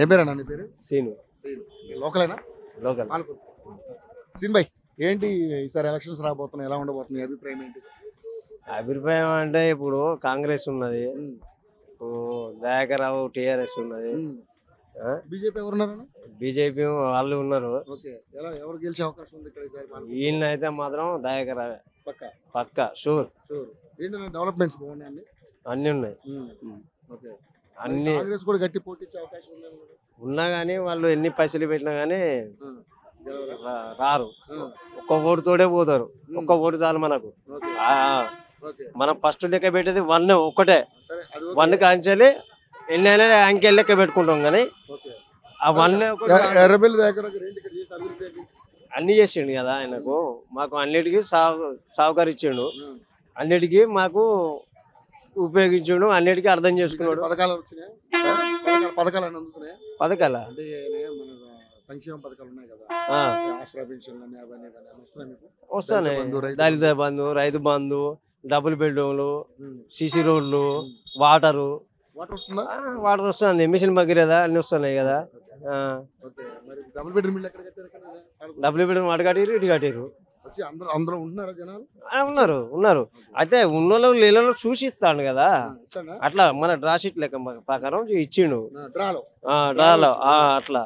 ఏం పేరన్నా నీ పేరు? సీను. లోకలేనా? లోకల్. సీన్ భాయ్ ఏంటి ఈసారి ఎలక్షన్స్ రాబోతున్నాయి ఎలా ఉండబోతుంది నీ అభిప్రాయం ఏంటి? అభిప్రాయం అంటే ఇప్పుడు కాంగ్రెస్ ఉన్నది. ఇప్పుడు దయాకర్ రావు టిఆర్ఎస్ ఉన్నది. బీజేపీ బీజేపీ వాళ్ళు ఉన్నారు. ఎవరు గెలిచే అవకాశం ఉంది? ఈయన అయితే మాత్రం దయాకర్ రావే పక్క? పక్క షూర్. షూర్. డెవలప్మెంట్స్ బాగున్నాయండి? అన్ని ఉన్నాయి. ఓకే. అన్ని కాంగ్రెస్ కూడా గట్టి పోటీ అవకాశం ఉన్నా కానీ వాళ్ళు ఎన్ని పైసలు పెట్టినా కానీ రారు. ఒక్క ఓటుతోడే పోతారు. ఒక్క ఓటు చాలు మనకు. మనం ఫస్ట్ లెక్క పెట్టేది వన్ ఒక్కటే. వన్ కాంచాలి ఎన్ని అయినా అంకెల్ లెక్క పెట్టుకుంటాం కానీ ఆ వన్ ఎర్రబెల్లి దగ్గర? అన్ని చేసిండు కదా ఆయనకు. మాకు అన్నిటికీ సహకరించిండు. అన్నిటికీ మాకు ఉపయోగించిండు అన్నిటికీ అర్థం చేసుకున్నాడు పథకాలు వచ్చినాయి? పథకాలు అందుతున్నాయి? పథకాల? అంటే మన సంక్షేమ పథకాలు ఉన్నాయి కదా? ఆశ్రయ పెన్షన్లు అని అవన్నీ దళిత బంధు రైతు బంధు. డబుల్ బెడ్రూమ్లు. సిసి రోడ్లు వాటరు. వాటర్ వస్తుందా? మిషన్ బగ్గిరేదా అన్ని వస్తున్నాయి కదా. Double bedroom. డబుల్ బెడ్రూమ్ అటు కట్టిరు ఇటు కట్టిరు వచ్చి అందరూ అందరూ ఉంటున్నారా జనాలు? ఆ, ఉన్నారు ఉన్నారు. అయితే ఉన్నోళ్ళు లేని చూసి ఇస్తాను కదా అట్లా మన డ్రా షీట్ లెక్క ప్రకారం ఇచ్చిండు. డ్రాలో. ఆ, డ్రాలో ఆ, అట్లా.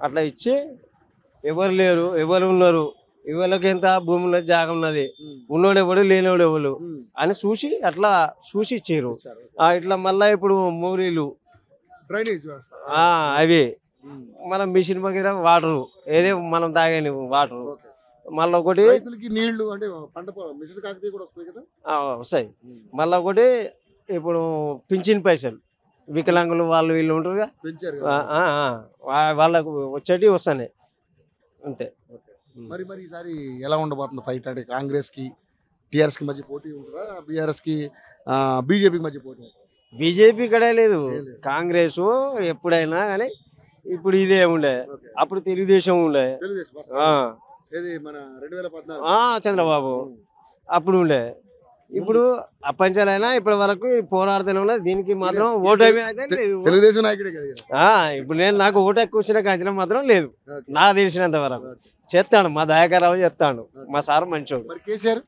అట్లా ఇచ్చి ఎవరు లేరు ఎవరు ఉన్నారు ఎవరికి ఎంత భూమి ఉన్నది జాగం ఉన్నది ఉన్నోడు ఎవడు లేనివాడు ఎవరు అని చూసి అట్లా చూసి ఇచ్చారు ఆ, ఇట్లా మళ్ళా ఇప్పుడు మూరీలు. డ్రైనేజ్ వ్యవస్థ. ఆ, అవి. మనం మిషన్ దగ్గర వాటరు ఏదే మనం తాగని వాటరు. మళ్ళీ ఒకటి నీళ్ళు అంటే పంట పొలం మిషన్ కాకతీయ కూడా వస్తాయి కదా? వస్తాయి. మళ్ళీ ఒకటి ఇప్పుడు పింఛన్ పైసలు. వికలాంగులు వాళ్ళు వీళ్ళు ఉంటారుగా వాళ్ళకు వచ్చేటి వస్తున్నాయి అంతే. మరి మరి ఈసారి ఎలా ఉండబోతుంది ఫైట్? అంటే కాంగ్రెస్కి టిఆర్ఎస్కి మధ్య పోటీ ఉంటుందా? బీఆర్ఎస్కి బీజేపీకి మధ్య పోటీ? బీజేపీ ఇక్కడ లేదు. కాంగ్రెస్ ఎప్పుడైనా కానీ ఇప్పుడు ఇదే ఉండే. అప్పుడు తెలుగుదేశం ఉండే. చంద్రబాబు. అప్పుడు ఉండే. ఇప్పుడు అప్పంచాలైనా ఇప్పటి వరకు పోరాడుతూనే ఉన్నది దీనికి మాత్రం ఓటు. తెలుగుదేశం నాయకుడే ఇప్పుడు నేను నాకు ఓటు ఎక్కువ వచ్చిన కాంచడం మాత్రం లేదు. నాకు తెలిసినంత వరకు. చేస్తాడు మా దయాకర్రావు చేస్తాడు మా సార్ మంచోడు. కేసీఆర్?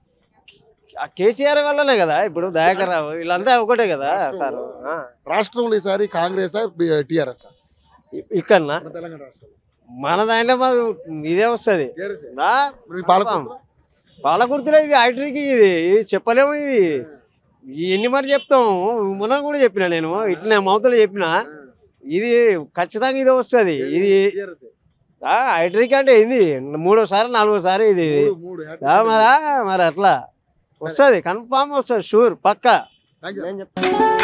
కేసీఆర్ వల్లనే కదా ఇప్పుడు దయాకర్రావు. వీళ్ళంతా ఒకటే కదా సార్. రాష్ట్రంలో ఈసారి కాంగ్రెస్ టిఆర్ఎస్ ఇ- ఇక్కడనా? మన తెలంగాణ రాష్ట్రంలో. మన దాంట్లో మాకు ఇదే వస్తుంది. పాలకుర్తిలో? ఇది హైడ్రిక్ ఇది ఇది చెప్పలేము ఇది. ఎన్ని మరి చెప్తాం. మొన్న కూడా చెప్పిన నేను ఇట్లా మౌతలో చెప్పిన. ఇది ఖచ్చితంగా ఇది వస్తుంది. ఇది హైడ్రిక్ అంటే ఇది మూడోసారి నాలుగోసారి ఇది. మరా మరి అట్లా. వస్తుంది కన్ఫామ్ వస్తుంది షూర్ పక్కా. నేను చెప్తాను